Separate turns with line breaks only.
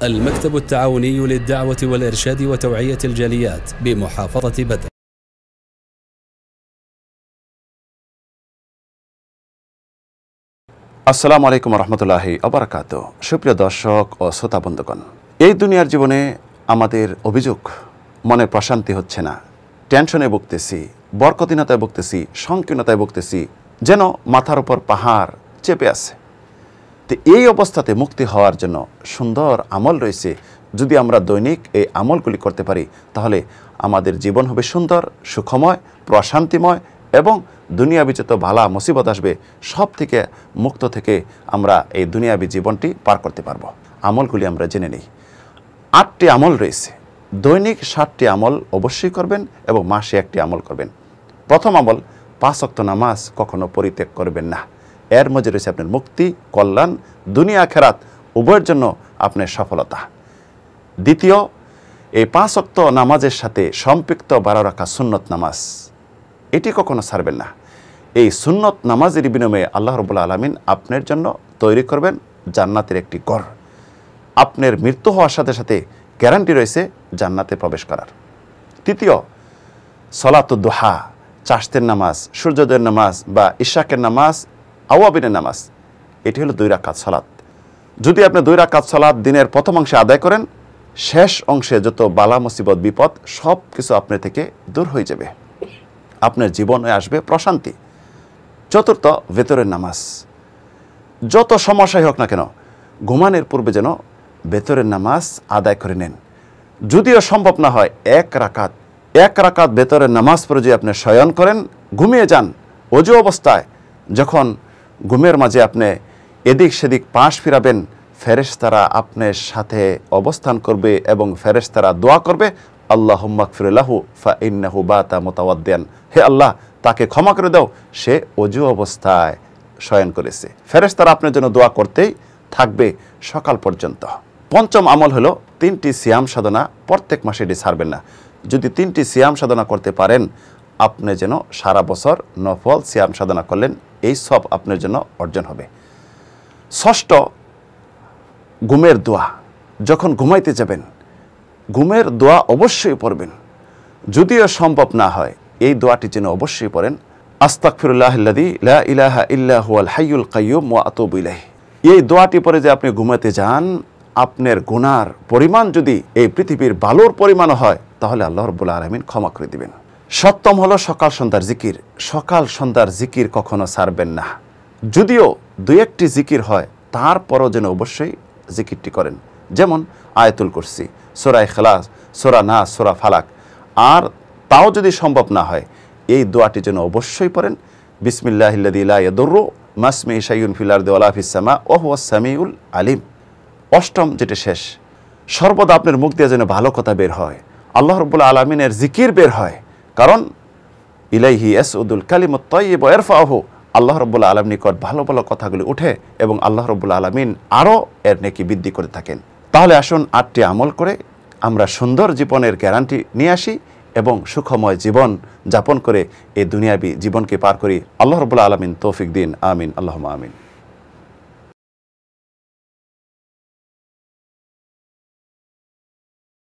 المكتب التعاوني للدعوة والإرشاد وتوعية الجاليات بمحافظة بدر
আসসালামু আলাইকুম রহমতুল্লাহি অবরাকাত সুপ্রিয় দর্শক ও শ্রোতা বন্ধুগণ এই দুনিয়ার জীবনে আমাদের অভিযোগ মনে প্রশান্তি হচ্ছে না টেনশনে ভুগতেছি বরকতিনতায় ভুগতেছি সংকীর্ণতায় ভুগতেছি যেন মাথার উপর পাহাড় চেপে আছে তো এই অবস্থাতে মুক্তি হওয়ার জন্য সুন্দর আমল রয়েছে। যদি আমরা দৈনিক এই আমলগুলি করতে পারি, তাহলে আমাদের জীবন হবে সুন্দর, সুখময়, প্রশান্তিময় এবং দুনিয়াবি যত ভালা মুসিবত আসবে, সব থেকে মুক্ত থেকে আমরা এই দুনিয়াবি জীবনটি পার করতে পারব। আমলগুলি আমরা জেনে নিই। আটটি আমল রয়েছে। দৈনিক ষাটটি আমল অবশ্যই করবেন এবং মাসে একটি আমল করবেন। প্রথম আমল পাঁচ অক্ত নামাজ কখনো পরিত্যাগ করবেন না। এর মধ্যে রয়েছে আপনার মুক্তি, কল্যাণ, দুনিয়া খেরাত উভয়ের জন্য আপনার সফলতা। দ্বিতীয়, এই পাঁচ অক্ত নামাজের সাথে সম্পৃক্ত বারো রাখা সুন্নত নামাজ। এটি কখনো ছাড়বেন না। এই সুন্নত নামাজের বিনিময়ে আল্লাহ রবুল্লা আলমিন আপনার জন্য তৈরি করবেন জান্নাতের একটি গড় আপনার মৃত্যু হওয়ার সাথে সাথে গ্যারান্টি রয়েছে জান্নাতে প্রবেশ করার। তৃতীয় সলাতুদ্দোহা চাষতের নামাজ, সূর্যোদয়ের নামাজ বা ইশাকের নামাজ আওয়াবিনের নামাজ, এটি হলো দুই রাকাত সলাৎ যদি আপনি দুই রাকাত সলাৎ দিনের প্রথম অংশে আদায় করেন, শেষ অংশে যত বালা, মুসিবত, বিপদ সব কিছু আপনার থেকে দূর হয়ে যাবে। আপনার জীবনে আসবে প্রশান্তি। চতুর্থ, ভেতরের নামাজ। যত সমস্যাই হোক না কেন, ঘুমানোর পূর্বে যেন ভেতরের নামাজ আদায় করে নেন। যদিও সম্ভব না হয় এক রাকাত এক রাকাত ভেতরের নামাজ পড়ে যদি আপনি শয়ন করেন, ঘুমিয়ে যান, অজু অবস্থায়, যখন ঘুমের মাঝে আপনি এদিক সেদিক পাশ ফিরাবেন, ফেরেশতারা আপনার সাথে অবস্থান করবে এবং ফেরেশতারা দোয়া করবে আল্লাহ ফিরুল্লাহু ফা ইন্নাহু বাতা মোতাওয়াদ্দান হে আল্লাহ, তাকে ক্ষমা করে দাও, সে অজু অবস্থায় শয়ন করেছে। ফেরেশতারা আপনার জন্য দোয়া করতেই থাকবে সকাল পর্যন্ত। পঞ্চম আমল হলো তিনটি সিয়াম সাধনা, প্রত্যেক মাসে এটি ছাড়বেন না। যদি তিনটি সিয়াম সাধনা করতে পারেন, আপনি যেন সারা বছর নফল সিয়াম সাধনা করলেন এই সব আপনার জন্য অর্জন হবে। ষষ্ঠ, ঘুমের দোয়া। যখন ঘুমাইতে যাবেন, ঘুমের দোয়া অবশ্যই পড়বেন। যদিও সম্ভব না হয়, এই দোয়াটি যেন অবশ্যই পড়েন। আস্তাকফিরুল্লাহ লা ইলাহা ইল্লাহুয়াল হাইয়ুল কাইয়ুম ওয়া আতুবু এই দোয়াটি পরে যে আপনি ঘুমাতে যান, আপনার গুনার পরিমাণ যদি এই পৃথিবীর বালুর পরিমাণ হয়, তাহলে আল্লাহ রব্বুল আলমিন ক্ষমা করে দিবেন। সপ্তম হলো সকাল সন্ধ্যার জিকির। সকাল সন্ধ্যার জিকির কখনো ছাড়বেন না। যদিও দু একটি জিকির হয়, তারপরও যেন অবশ্যই জিকিরটি করেন। যেমন আয়তুল কুরসি সোরাই খেলাস সোরা না সোরা ফালাক। আর তাও যদি সম্ভব না হয়, এই দোয়াটি যেন অবশ্যই পড়েন। বিসমিল্লাহিল্লাদিল্লাহদুর্রু মাসমি সাইউন ফিলার দেওয়ালাফিসামা ওহ সামিউল আলিম। অষ্টম যেটা শেষ, সর্বদা আপনার মুখ দিয়ে যেন ভালো কথা বের হয়। আল্লাহ রব্বুল আলমিনের জিকির বের হয়। কারণ, ইলাইহি এসউদুল কালিমত তৈব এরফাহু আল্লাহ রব্বুল আলম নিকট ভালো ভালো কথাগুলি উঠে এবং আল্লাহ রব্বুল আলমিন আরও এর নেকি বৃদ্ধি করে থাকেন। তাহলে আসুন আটটি আমল করে আমরা সুন্দর জীবনের গ্যারান্টি নিয়ে আসি এবং সুখময় জীবন যাপন করে এই দুনিয়াবি জীবনকে পার করি। আল্লাহ রবুল্লা আলমিন তৌফিক দিন, আমিন। আল্লাহ আমিন।